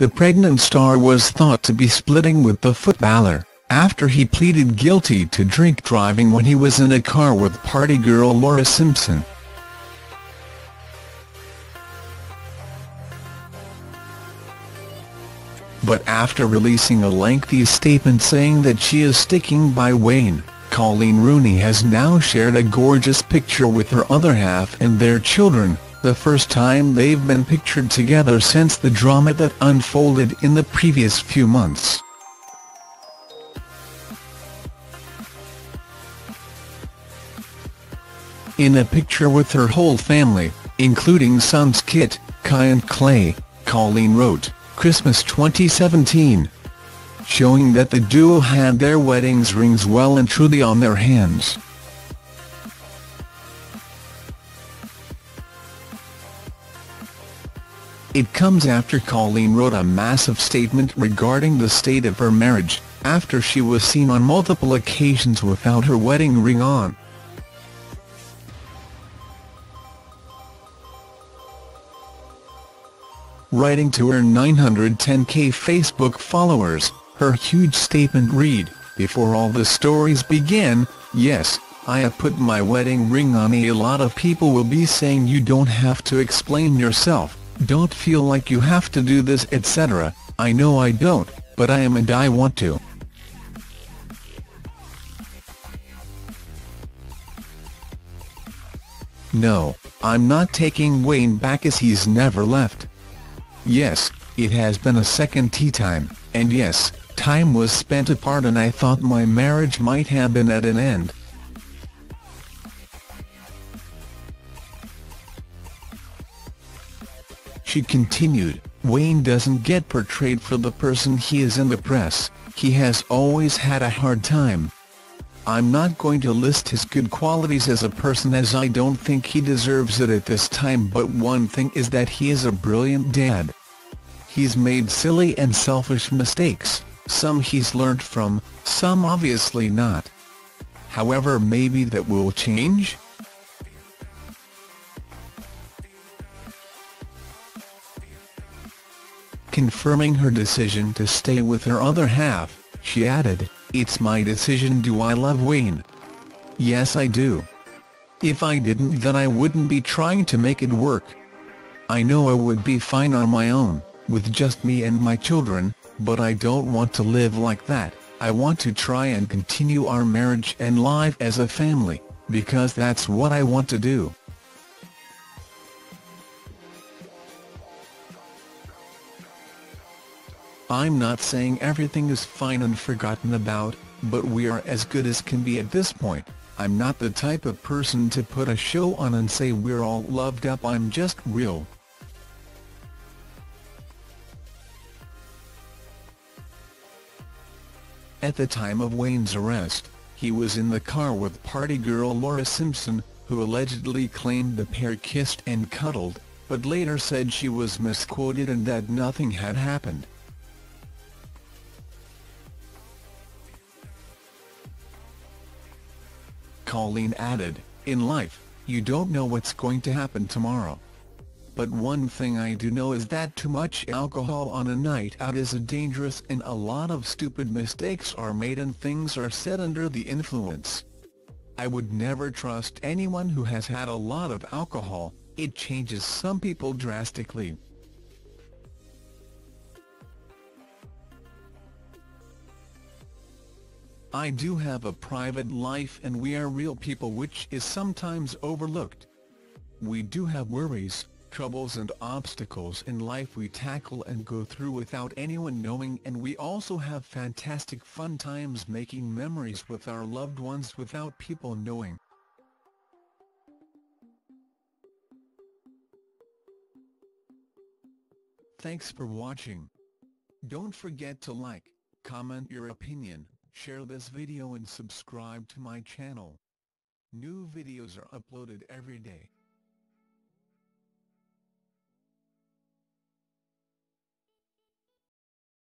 the pregnant star was thought to be splitting with the footballer, after he pleaded guilty to drink driving when he was in a car with party girl Laura Simpson. But after releasing a lengthy statement saying that she is sticking by Wayne, Coleen Rooney has now shared a gorgeous picture with her other half and their children, the first time they've been pictured together since the drama that unfolded in the previous few months. In a picture with her whole family, including sons Kit, Kai and Klay, Coleen wrote, Christmas 2017. Showing that the duo had their weddings rings well and truly on their hands. It comes after Coleen wrote a massive statement regarding the state of her marriage, after she was seen on multiple occasions without her wedding ring on. Writing to her 910k Facebook followers, her huge statement read, Before all the stories begin, yes, I have put my wedding ring on a lot of people will be saying you don't have to explain yourself, don't feel like you have to do this etc, I know I don't, but I am and I want to. No, I'm not taking Wayne back as he's never left. Yes, it has been a second tea time, and yes, time was spent apart and I thought my marriage might have been at an end. She continued, Wayne doesn't get portrayed for the person he is in the press, he has always had a hard time. I'm not going to list his good qualities as a person as I don't think he deserves it at this time but one thing is that he is a brilliant dad. He's made silly and selfish mistakes, some he's learnt from, some obviously not. However maybe that will change? Confirming her decision to stay with her other half, she added, It's my decision do I love Wayne? Yes I do. If I didn't then I wouldn't be trying to make it work. I know I would be fine on my own with just me and my children, but I don't want to live like that, I want to try and continue our marriage and life as a family, because that's what I want to do. I'm not saying everything is fine and forgotten about, but we are as good as can be at this point. I'm not the type of person to put a show on and say we're all loved up I'm just real. At the time of Wayne's arrest, he was in the car with party girl Laura Simpson, who allegedly claimed the pair kissed and cuddled, but later said she was misquoted and that nothing had happened. Coleen added, In life, you don't know what's going to happen tomorrow. But one thing I do know is that too much alcohol on a night out is dangerous and a lot of stupid mistakes are made and things are said under the influence. I would never trust anyone who has had a lot of alcohol, it changes some people drastically. I do have a private life and we are real people which is sometimes overlooked. We do have worries, troubles and obstacles in life we tackle and go through without anyone knowing and we also have fantastic fun times making memories with our loved ones without people knowing. Thanks for watching. Don't forget to like, comment your opinion, share this video and subscribe to my channel. New videos are uploaded every day.